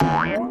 Bye.